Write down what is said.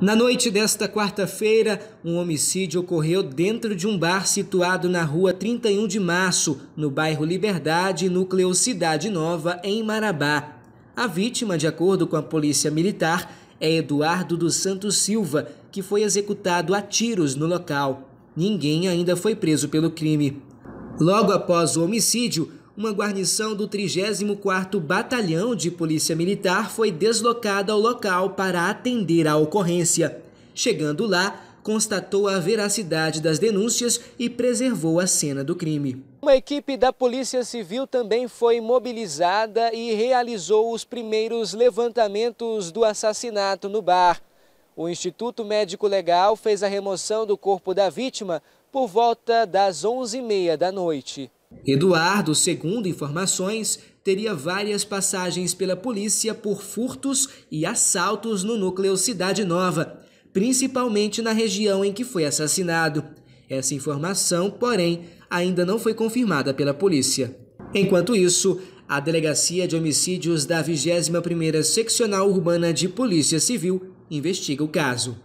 Na noite desta quarta-feira, um homicídio ocorreu dentro de um bar situado na rua 31 de março, no bairro Liberdade, núcleo Cidade Nova, em Marabá. A vítima, de acordo com a Polícia Militar, é Eduardo dos Santos Silva, que foi executado a tiros no local. Ninguém ainda foi preso pelo crime. Logo após o homicídio, uma guarnição do 34º Batalhão de Polícia Militar foi deslocada ao local para atender a ocorrência. Chegando lá, constatou a veracidade das denúncias e preservou a cena do crime. Uma equipe da Polícia Civil também foi mobilizada e realizou os primeiros levantamentos do assassinato no bar. O Instituto Médico Legal fez a remoção do corpo da vítima por volta das 11h30 da noite. Eduardo, segundo informações, teria várias passagens pela polícia por furtos e assaltos no núcleo Cidade Nova, principalmente na região em que foi assassinado. Essa informação, porém, ainda não foi confirmada pela polícia. Enquanto isso, a Delegacia de Homicídios da 21ª Seccional Urbana de Polícia Civil investiga o caso.